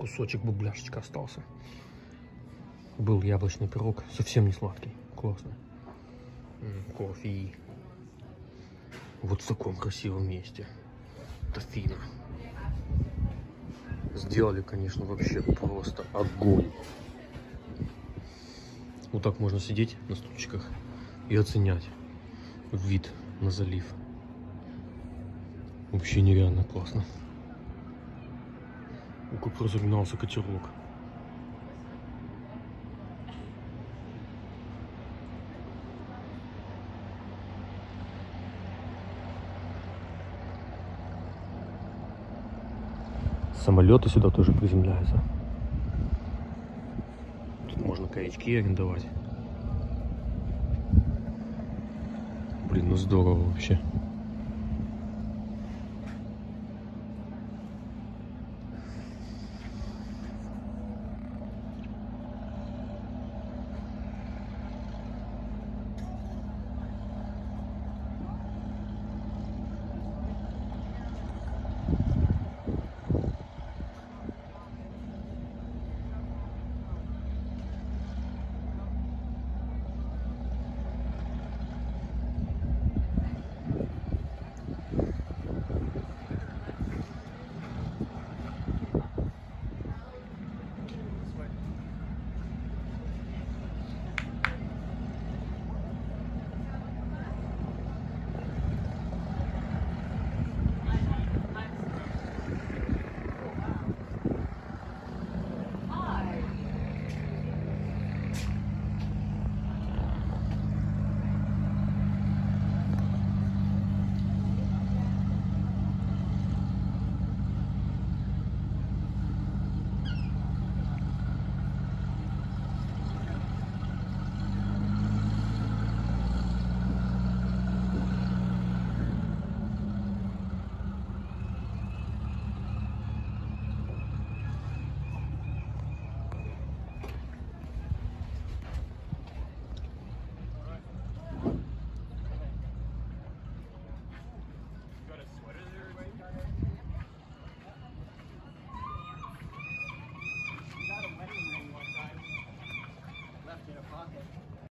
кусочек бубляшечка остался. Был яблочный пирог, совсем не сладкий, классно. Кофе. Вот в таком красивом месте. Это финно. Сделали, конечно, вообще просто огонь. Вот так можно сидеть на стульчиках и оценять вид на залив. Вообще нереально классно. Как разогнался катерок. Самолеты сюда тоже приземляются. Тут можно каячки арендовать. Блин, ну здорово вообще.